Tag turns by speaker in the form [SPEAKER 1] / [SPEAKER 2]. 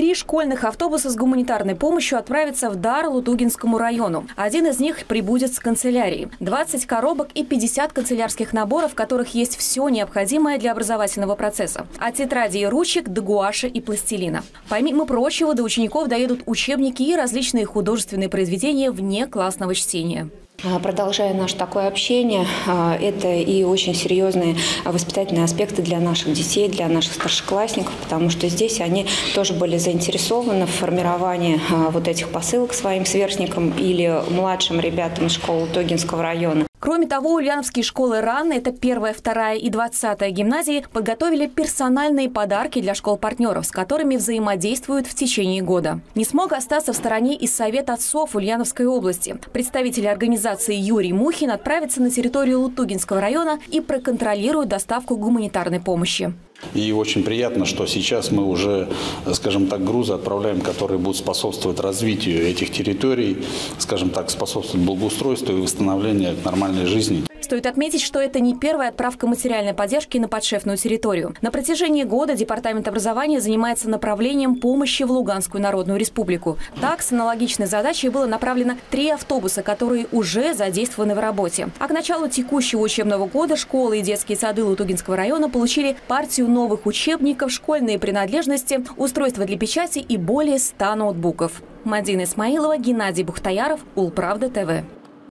[SPEAKER 1] Три школьных автобуса с гуманитарной помощью отправятся в дар Лутугинскому району. Один из них прибудет с канцелярии. 20 коробок и 50 канцелярских наборов, в которых есть все необходимое для образовательного процесса. От тетради и ручек до гуаши и пластилина. Помимо прочего, до учеников доедут учебники и различные художественные произведения вне классного чтения.
[SPEAKER 2] А, продолжая наше такое общение, а, это и очень серьезные воспитательные аспекты для наших детей, для наших старшеклассников, потому что здесь они тоже были заинтересованы в формировании а, вот этих посылок своим сверстникам или младшим ребятам из школы Тогинского района.
[SPEAKER 1] Кроме того, ульяновские школы РАН, это первая, вторая и двадцатая гимназии, подготовили персональные подарки для школ-партнеров, с которыми взаимодействуют в течение года. Не смог остаться в стороне и Совет отцов Ульяновской области. Представители организации Юрий Мухин отправится на территорию Лутугинского района и проконтролирует доставку гуманитарной помощи.
[SPEAKER 3] И очень приятно, что сейчас мы уже, скажем так, грузы отправляем, которые будут способствовать развитию этих территорий, скажем так, способствовать благоустройству и восстановлению нормальной жизни.
[SPEAKER 1] Стоит отметить, что это не первая отправка материальной поддержки на подшефную территорию. На протяжении года Департамент образования занимается направлением помощи в Луганскую Народную Республику. Так, с аналогичной задачей было направлено три автобуса, которые уже задействованы в работе. А к началу текущего учебного года школы и детские сады Лутугинского района получили партию новых учебников, школьные принадлежности, устройства для печати и более 100 ноутбуков. Мадина Исмаилова, Геннадий Бухтаяров, Улправда ТВ.